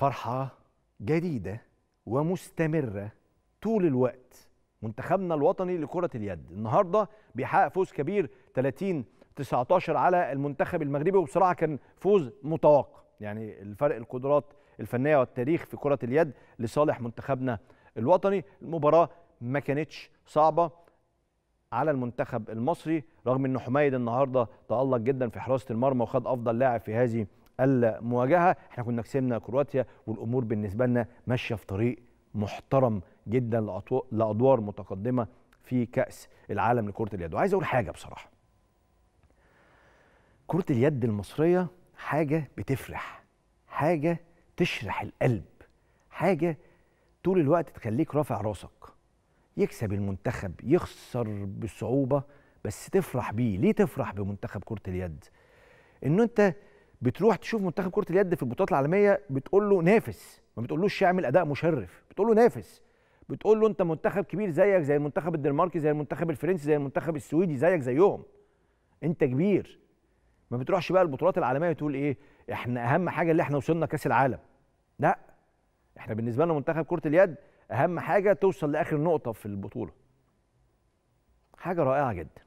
فرحة جديدة ومستمرة طول الوقت. منتخبنا الوطني لكرة اليد. النهاردة بيحقق فوز كبير 30 19 على المنتخب المغربي وبصراحة كان فوز متوقع. يعني الفرق القدرات الفنية والتاريخ في كرة اليد لصالح منتخبنا الوطني. المباراة ما كانتش صعبة على المنتخب المصري رغم ان حميد النهارده تألق جدا في حراسة المرمى وخد أفضل لاعب في هذه المواجهة. إحنا كنا كسبنا كرواتيا والأمور بالنسبة لنا ماشية في طريق محترم جدا لأدوار متقدمة في كأس العالم لكرة اليد. وعايز أقول حاجة بصراحة. كرة اليد المصرية حاجة بتفرح حاجة تشرح القلب حاجة طول الوقت تخليك رافع راسك. يكسب المنتخب يخسر بصعوبة بس تفرح بيه. ليه تفرح بمنتخب كرة اليد؟ إنه أنت بتروح تشوف منتخب كرة اليد في البطولات العالمية بتقول له نافس. ما بتقولوش اعمل اداء مشرف. بتقول له نافس. بتقول له أنت منتخب كبير زيك زي المنتخب الدنماركي زي المنتخب الفرنسي زي المنتخب السويدي زيك زيهم. أنت كبير. ما بتروحش بقى البطولات العالمية تقول إيه؟ إحنا أهم حاجة اللي إحنا وصلنا كأس العالم. لا. إحنا بالنسبة لنا منتخب كرة اليد أهم حاجة توصل لآخر نقطة في البطولة. حاجة رائعة جدا.